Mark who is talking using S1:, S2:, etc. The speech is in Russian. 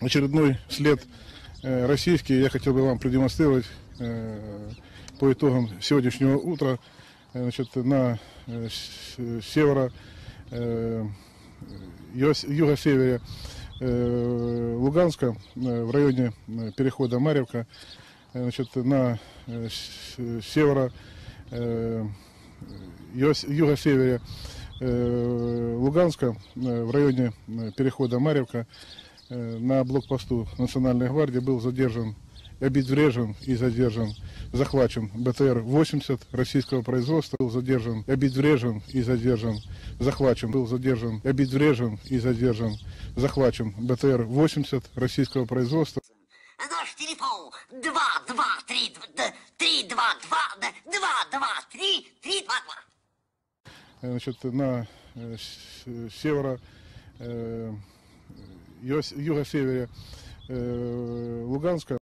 S1: очередной след э, российский. Я хотел бы вам продемонстрировать э, по итогам сегодняшнего утра э, значит, на северо юго- юго-севере Луганска в районе перехода Марьевка значит, на северо юго- юго-севере Луганска в районе перехода Марьевка на блокпосту Национальной гвардии был задержан, обезврежен и задержан, захвачен БТР-80 российского производства, был задержан, обезврежен и задержан, захвачен, был задержан, обезврежен и задержан, захвачен БТР-80 российского производства.
S2: Наш телефон 2, 2, 3, 3, 2, 2, 2, 2, 3, 3, 2, 2.
S1: э, значит, на э, северо э, юго- юго-севере э, Луганска